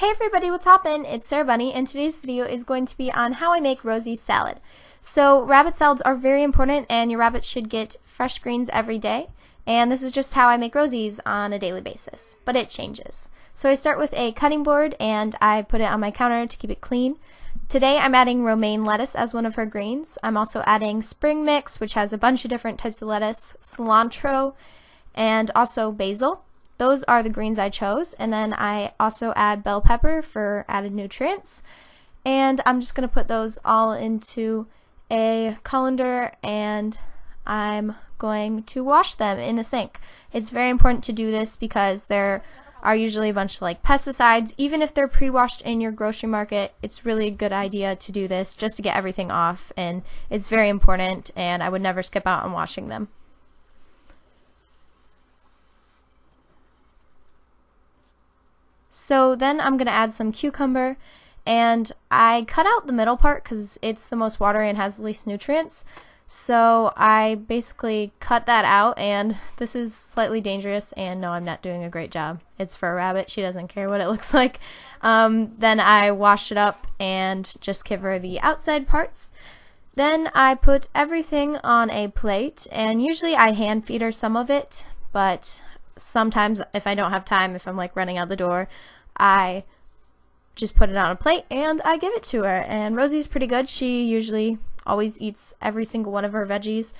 Hey everybody, what's hoppin'? It's Sarah Bunny, and today's video is going to be on how I make Rosie's salad. So rabbit salads are very important, and your rabbit should get fresh greens every day. And this is just how I make Rosie's on a daily basis, but it changes. So I start with a cutting board, and I put it on my counter to keep it clean. Today I'm adding romaine lettuce as one of her greens. I'm also adding spring mix, which has a bunch of different types of lettuce, cilantro, and also basil. Those are the greens I chose. And then I also add bell pepper for added nutrients. And I'm just going to put those all into a colander and I'm going to wash them in the sink. It's very important to do this because there are usually a bunch of like pesticides. Even if they're pre-washed in your grocery market, it's really a good idea to do this just to get everything off and it's very important and I would never skip out on washing them. So then I'm going to add some cucumber and I cut out the middle part because it's the most watery and has the least nutrients. So I basically cut that out and this is slightly dangerous and no I'm not doing a great job. It's for a rabbit, she doesn't care what it looks like. Um, then I wash it up and just give her the outside parts. Then I put everything on a plate and usually I hand feed her some of it but sometimes if I don't have time, if I'm like running out the door, I just put it on a plate and I give it to her. And Rosie's pretty good. She usually always eats every single one of her veggies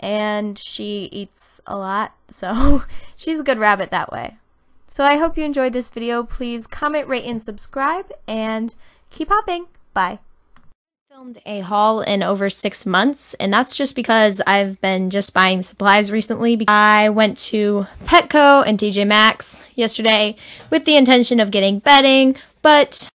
and she eats a lot. So she's a good rabbit that way. So I hope you enjoyed this video. Please comment, rate, and subscribe and keep hopping. Bye filmed a haul in over six months, and that's just because I've been just buying supplies recently. I went to Petco and TJ Maxx yesterday with the intention of getting bedding, but